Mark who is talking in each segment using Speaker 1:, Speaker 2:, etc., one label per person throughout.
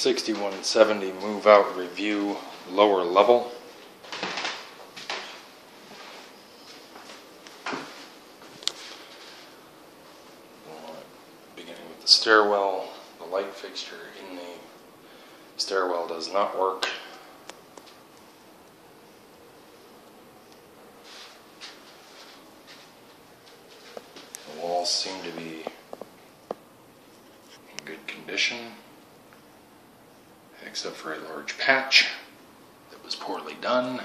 Speaker 1: Sixty-one seventy move out review, lower level. Beginning with the stairwell, the light fixture in the stairwell does not work. The walls seem to be in good condition, except for a large patch that was poorly done.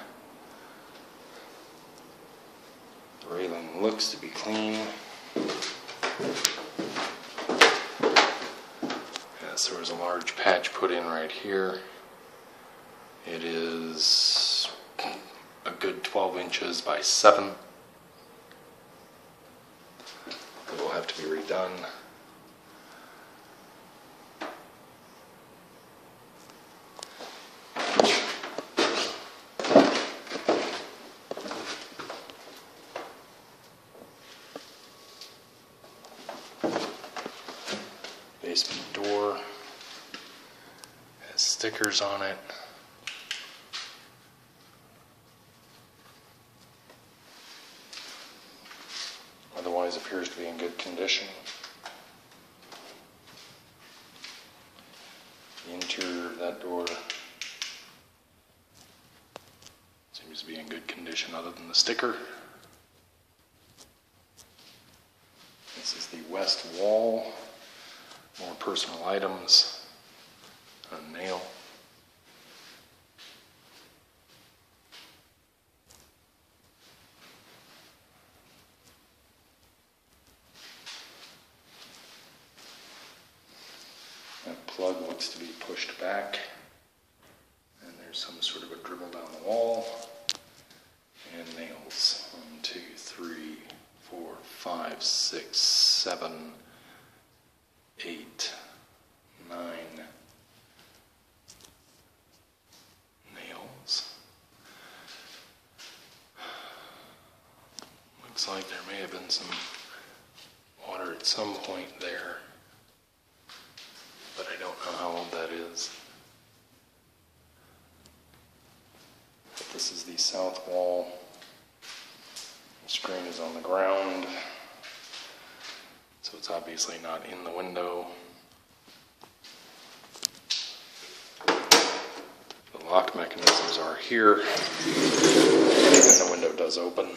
Speaker 1: The railing looks to be clean. Yes, there was a large patch put in right here. It is a good 12 inches by 7. It will have to be redone. Basement door has stickers on it. Otherwise appears to be in good condition. The interior of that door seems to be in good condition other than the sticker. This is the west wall. More personal items. A nail. That plug wants to be pushed back. And there's some sort of a dribble down the wall. And nails. One, two, three, four, five, six, seven, eight, nine nails. Looks like there may have been some water at some point there, how old that is. But this is the south wall. The screen is on the ground. So it's obviously not in the window. The lock mechanisms are here. And the window does open.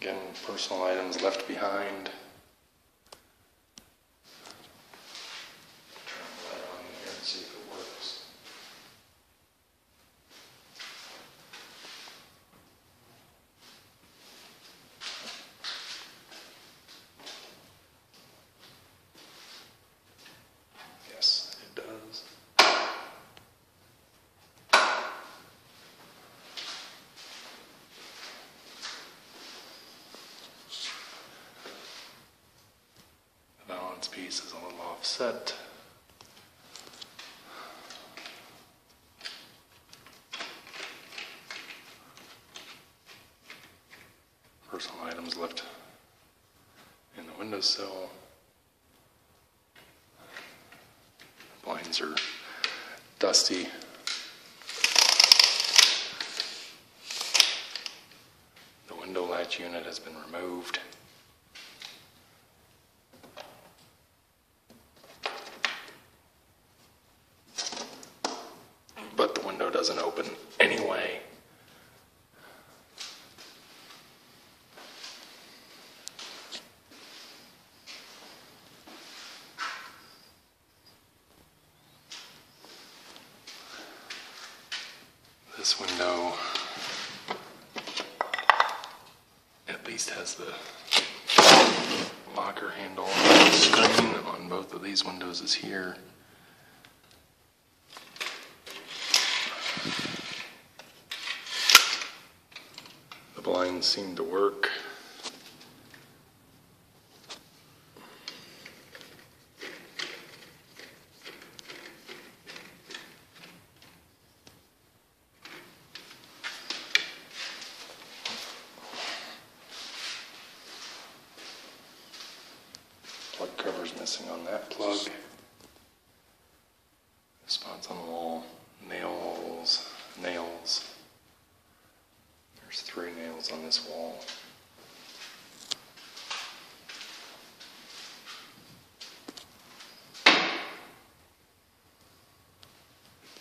Speaker 1: Again, personal items left behind. Turn the light on here and see if it works. Yes, it does. The balance piece is a little offset. Personal items left in the windowsill. Blinds are dusty. The window latch unit has been removed. but the window doesn't open anyway. This window at least has the locker handle screen on both of these windows is here. The blinds seem to work. Plug cover's missing on that plug. Spots on the wall, nails, nails. There's three nails on this wall.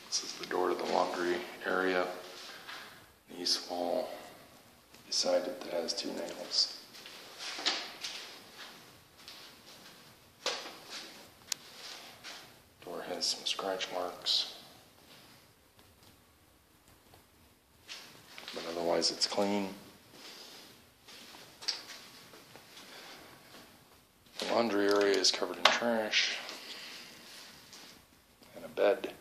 Speaker 1: This is the door to the laundry area. The east wall beside it that has two nails. Door has some scratch marks. Otherwise it's clean. The laundry area is covered in trash. And a bed.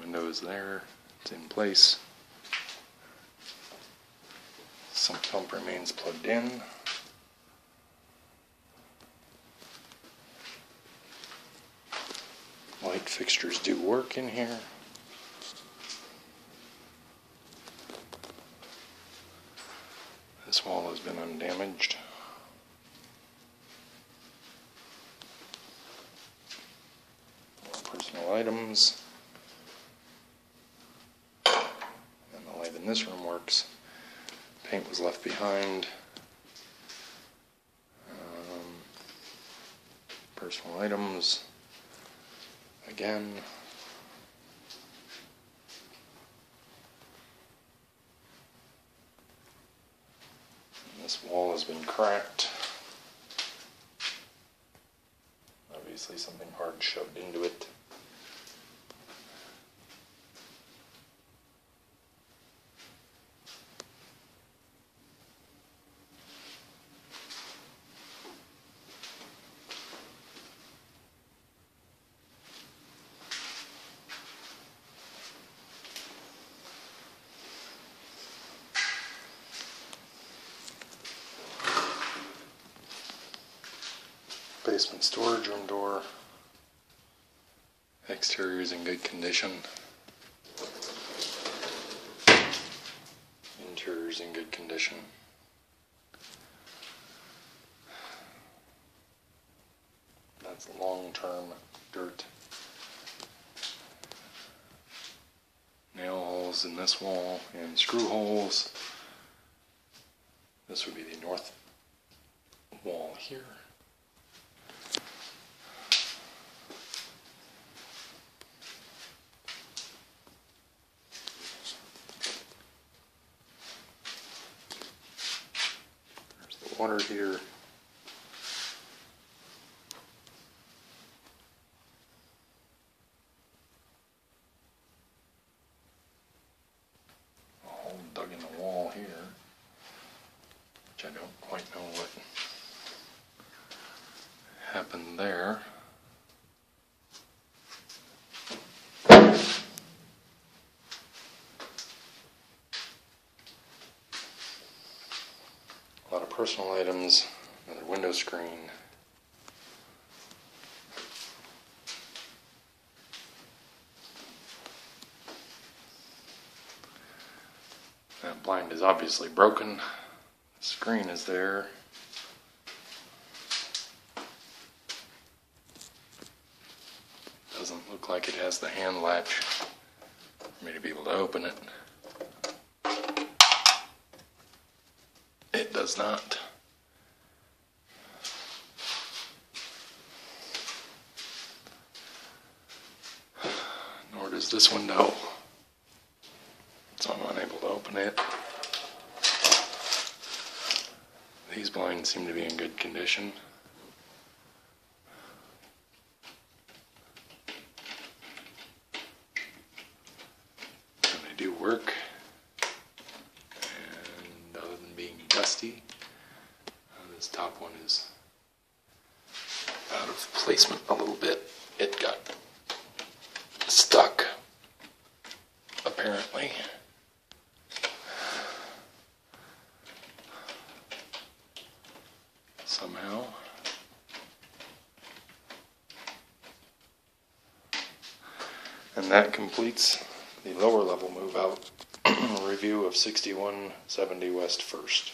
Speaker 1: Window is there, it's in place. Sump pump remains plugged in. Light fixtures do work in here. This wall has been undamaged. Personal items. And the light in this room works. Paint was left behind. Um, personal items. Again. This wall has been cracked. Obviously, something hard shoved into it. Basement storage room door. Exterior is in good condition. Interior is in good condition. That's long term dirt. Nail holes in this wall and screw holes. This would be the north wall here. Water here. A hole dug in the wall here, which I don't quite know what happened there. A lot of personal items, another window screen. That blind is obviously broken. The screen is there. Doesn't look like it has the hand latch for me to be able to open it. Does not. Nor does this window. So I'm unable to open it. These blinds seem to be in good condition. top one is out of placement a little bit. It got stuck, Somehow. And that completes the lower level move out review of 6170 West First.